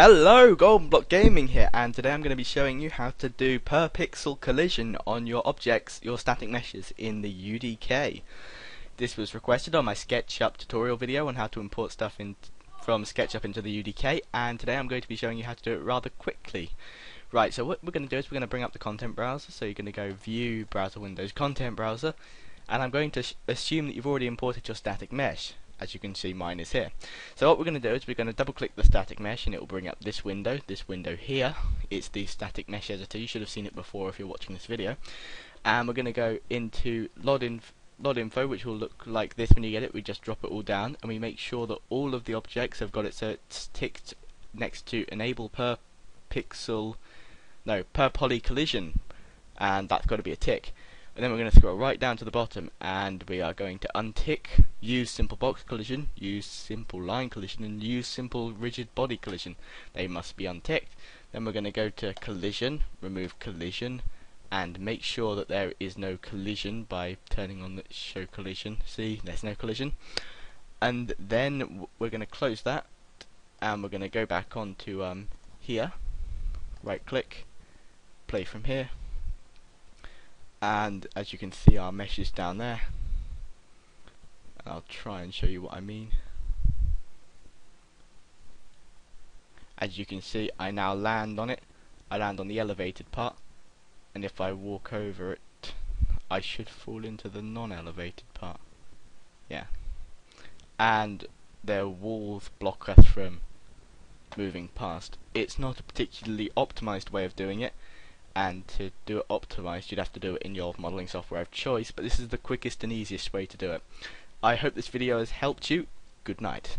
Hello, Golden Block Gaming here, and today I'm going to be showing you how to do per pixel collision on your objects, your static meshes in the UDK. This was requested on my SketchUp tutorial video on how to import stuff in from SketchUp into the UDK, and today I'm going to be showing you how to do it rather quickly. Right, so what we're going to do is we're going to bring up the content browser, so you're going to go View, Browser Windows, Content Browser, and I'm going to assume that you've already imported your static mesh as you can see mine is here. So what we're going to do is we're going to double click the static mesh and it will bring up this window, this window here. It's the static mesh editor, you should have seen it before if you're watching this video. And we're going to go into load, inf LODInfo which will look like this when you get it, we just drop it all down and we make sure that all of the objects have got it so it's ticked next to enable per pixel, no, per poly collision and that's got to be a tick and then we're going to scroll right down to the bottom and we are going to untick use simple box collision, use simple line collision and use simple rigid body collision. They must be unticked. Then we're going to go to collision, remove collision and make sure that there is no collision by turning on the show collision. See, there's no collision. And then we're going to close that and we're going to go back on to um, here, right click, play from here and as you can see our mesh is down there. And I'll try and show you what I mean. As you can see I now land on it. I land on the elevated part. And if I walk over it I should fall into the non-elevated part. Yeah. And their walls block us from moving past. It's not a particularly optimized way of doing it and to do it optimized you'd have to do it in your modeling software of choice but this is the quickest and easiest way to do it. I hope this video has helped you. Good night.